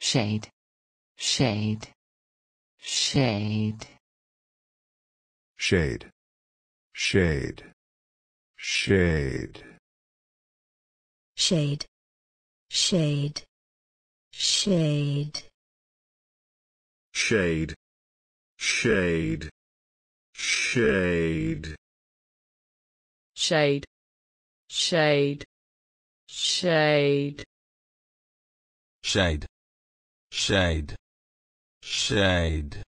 shade shade shade shade shade shade shade shade shade shade shade shade shade shade shade shade shade. Shade